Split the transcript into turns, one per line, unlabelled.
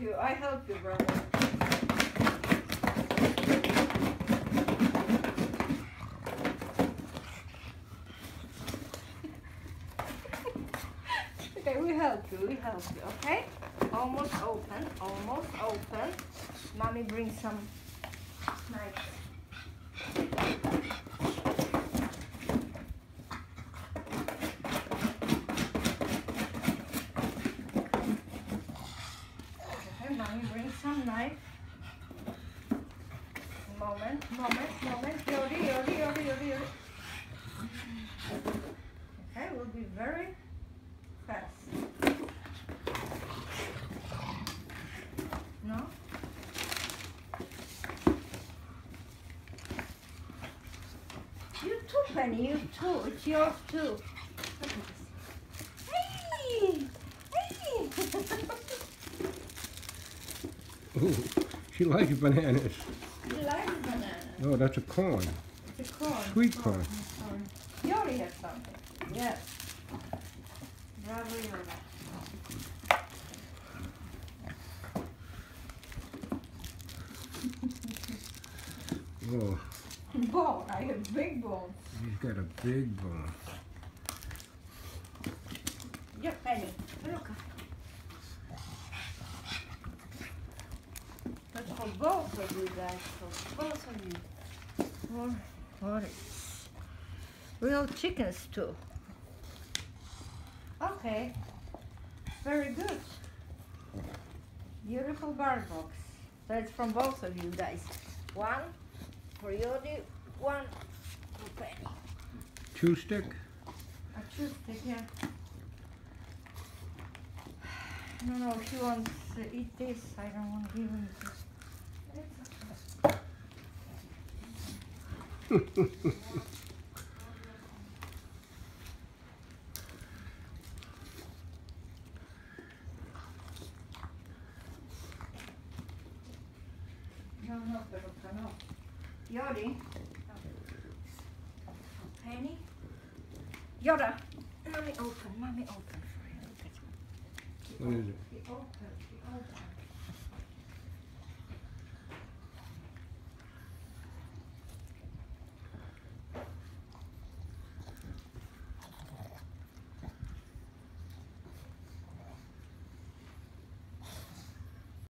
I help you, brother. okay, we help you. We help you. Okay. Almost open. Almost open. Mommy bring some knives. Okay, mommy some knife. Moment, moment, moment. Yodi, yodi, yodi, yodi, yodi. Okay, we'll be very fast. No? You too, Penny, you too. It's yours too.
Ooh, she likes bananas.
you like banana?
Oh, that's a corn.
It's a corn.
Sweet
Oh,
corn.
I'm. You already have something. Yes. Bravo, Yoda.
Oh,
Bone. I have big bones.
he's got a big bone.
Yeah, Penny. Look. That's for both of you guys. For both of you. For, for real chickens too. Okay. Very good. Beautiful Barkbox. That's from both of you guys. One for Yodi, one for Penny.
Two stick?
A toothpick, yeah. No, no, she wants to eat this. I don't want to give him this. No, no, Peruka, no. Yodi. Penny. Yoda. Mommy open, mommy open for you. Look
What is it?
the open, the open.